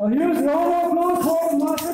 और use long of note for master